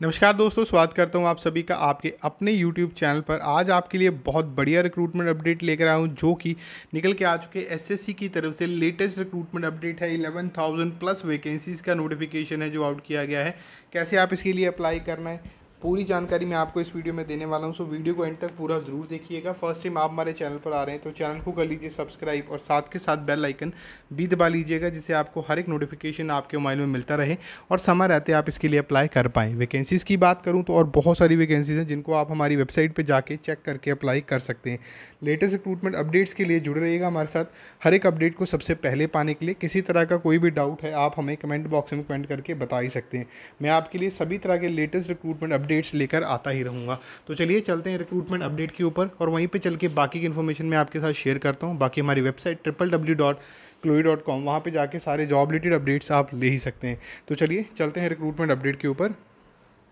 नमस्कार दोस्तों स्वागत करता हूँ आप सभी का आपके अपने YouTube चैनल पर। आज आपके लिए बहुत बढ़िया रिक्रूटमेंट अपडेट लेकर आया हूँ जो कि निकल के आ चुके एसएससी की तरफ़ से। लेटेस्ट रिक्रूटमेंट अपडेट है 11,000 प्लस वैकेंसीज़ का नोटिफिकेशन है जो आउट किया गया है। कैसे आप इसके लिए अप्लाई करना है? पूरी जानकारी मैं आपको इस वीडियो में देने वाला हूँ। सो वीडियो को एंड तक पूरा ज़रूर देखिएगा। फ़र्स्ट टाइम आप हमारे चैनल पर आ रहे हैं तो चैनल को कर लीजिए सब्सक्राइब और साथ के साथ बेल आइकन भी दबा लीजिएगा जिससे आपको हर एक नोटिफिकेशन आपके मोबाइल में मिलता रहे और समय रहते आप इसके लिए अप्लाई कर पाएँ। वैकेंसीज़ की बात करूँ तो और बहुत सारी वैकेंसीज़ हैं जिनको आप हमारी वेबसाइट पर जाके चेक करके अप्लाई कर सकते हैं। लेटेस्ट रिक्रूटमेंट अपडेट्स के लिए जुड़े रहिएगा हमारे साथ। हर एक अपडेट को सबसे पहले पाने के लिए किसी तरह का कोई भी डाउट है, आप हमें कमेंट बॉक्स में कमेंट करके बता ही सकते हैं। मैं आपके लिए सभी तरह के लेटेस्ट रिक्रूटमेंट अपडेट्स लेकर आता ही रहूँगा। तो चलिए चलते हैं रिक्रूटमेंट अपडेट के ऊपर और वहीं पर चल के बाकी की इन्फॉर्मेशन मैं आपके साथ शेयर करता हूँ। बाकी हमारी website triple W dot Chloe dot com वहाँ पर जाके सारे जॉब रिलेटेड अपडेट्स आप ले ही सकते हैं। तो चलिए चलते हैं रिक्रूटमेंट अपडेट के ऊपर।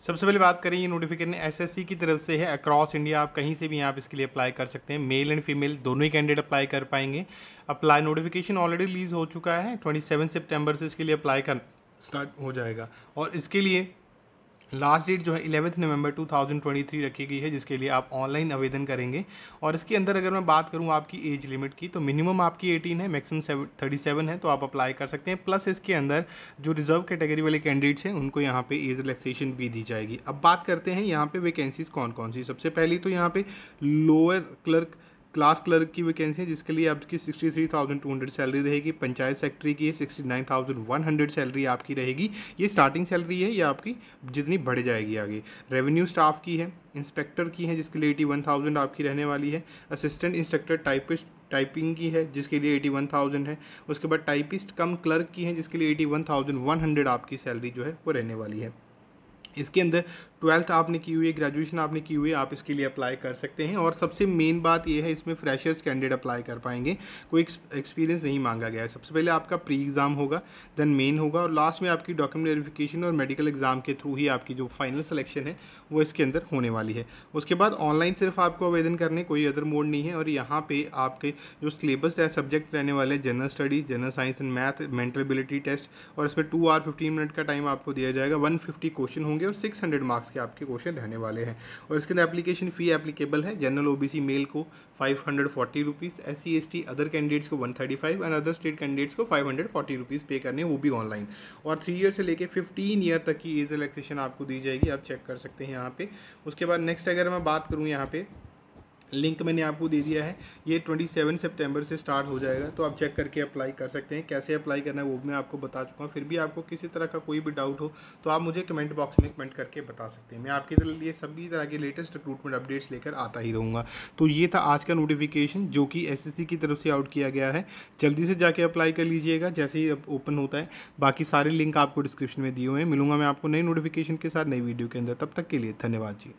सबसे पहले बात करें, ये नोटिफिकेशन एसएससी की तरफ़ से है। अक्रॉस इंडिया आप कहीं से भी आप इसके लिए अप्लाई कर सकते हैं। मेल एंड फीमेल दोनों ही कैंडिडेट अप्लाई कर पाएँगे। अप्लाई नोटिफिकेशन ऑलरेडी रिलीज़ हो चुका है। ट्वेंटी सेवन सितंबर से इसके लिए अप्लाई कर स्टार्ट हो जाएगा। और इसके लिए लास्ट डेट जो है इलेवंथ नवंबर 2023 रखी गई है, जिसके लिए आप ऑनलाइन आवेदन करेंगे। और इसके अंदर अगर मैं बात करूँ आपकी एज लिमिट की तो मिनिमम आपकी 18 है मैक्सिमम थर्टी सेवन है तो आप अप्लाई कर सकते हैं। प्लस इसके अंदर जो रिज़र्व कैटेगरी वाले कैंडिडेट्स हैं, उनको यहाँ पे एज रिलैक्सेशन भी दी जाएगी। अब बात करते हैं, यहाँ पे वैकेंसीज कौन कौन सी? सबसे पहली तो यहाँ पे लोअर क्लर्क क्लास क्लर्क की वैकेंसी है, जिसके लिए आपकी sixty three thousand two hundred salary रहेगी, पंचायत सेक्रेटरी की sixty nine thousand one hundred salary आपकी रहेगी। ये स्टार्टिंग सैलरी है, ये आपकी जितनी बढ़ जाएगी आगे। रेवेन्यू स्टाफ की है इंस्पेक्टर की है, जिसके लिए एटी वन थाउज़ेंड आपकी रहने वाली है। असिस्टेंट इंस्ट्रक्टर टाइपिस्ट टाइपिंग की है, जिसके लिए एटी वन थाउज़ेंड है। उसके बाद टाइपिस्ट कम क्लर्क की है, जिसके लिए eighty one thousand one hundred आपकी सैलरी जो है, वो रहने वाली है। इसके अंदर ट्वेल्थ आपने की हुई है ग्रेजुएशन आपने की हुई है, आप इसके लिए अप्लाई कर सकते हैं। और सबसे मेन बात यह है, इसमें फ्रेशर्स कैंडिडेट अप्लाई कर पाएँगे। कोई एक्सपीरियंस नहीं मांगा गया है। सबसे पहले आपका प्री एग्ज़ाम होगा देन मेन होगा। और लास्ट में आपकी डॉक्यूमेंट वेरिफिकेशन और मेडिकल एग्ज़ाम के थ्रू ही आपकी जो फाइनल सिलेक्शन है, वो इसके अंदर होने वाली है। उसके बाद ऑनलाइन सिर्फ़ आपको आवेदन करने कोई अदर मोड नहीं है। और यहाँ पर आपके जो सिलेबस है सब्जेक्ट रहने वाले general studies general science and math mental ability test और इसमें टू आवर फिफ्टीन मिनट का टाइम आपको दिया जाएगा। वन फिफ्टी क्वेश्चन होंगे। और सिक्स हंड्रेड मार्क्स के आपके क्वेश्चन रहने वाले हैं। और इसके अंदर एप्लीकेशन फ़ी एप्लीकेबल है। जनरल ओबीसी मेल को five hundred forty rupees S C S T other candidates को one thirty five and other state candidates को फाइव हंड्रेड फोर्टी रुपीज़ पे करने वो भी ऑनलाइन और थ्री ईयर से लेकर फिफ्टीन ईयर तक की एज रिलेक्सेशन आपको दी जाएगी। आप चेक कर सकते हैं यहाँ पे। उसके बाद नेक्स्ट अगर मैं बात करूँ यहाँ पे लिंक मैंने आपको दे दिया है। ये 27 सितंबर से स्टार्ट हो जाएगा तो आप चेक करके अप्लाई कर सकते हैं। कैसे अप्लाई करना है वो मैं आपको बता चुका हूँ। फिर भी आपको किसी तरह का कोई भी डाउट हो तो आप मुझे कमेंट बॉक्स में कमेंट करके बता सकते हैं। मैं आपके लिए सभी तरह के लेटेस्ट रिक्रूटमेंट अपडेट्स लेकर आता ही रहूँगा। तो ये था आज का नोटिफिकेशन जो कि एसएससी की तरफ़ से आउट किया गया है। जल्दी से जाके अप्लाई कर लीजिएगा, जैसे ही ओपन होता है। बाकी सारे लिंक आपको डिस्क्रिप्शन में दिए हुए हैं। मिलूँगा मैं आपको नई नोटिफिकेशन के साथ नई वीडियो के अंदर। तब तक के लिए धन्यवाद जी।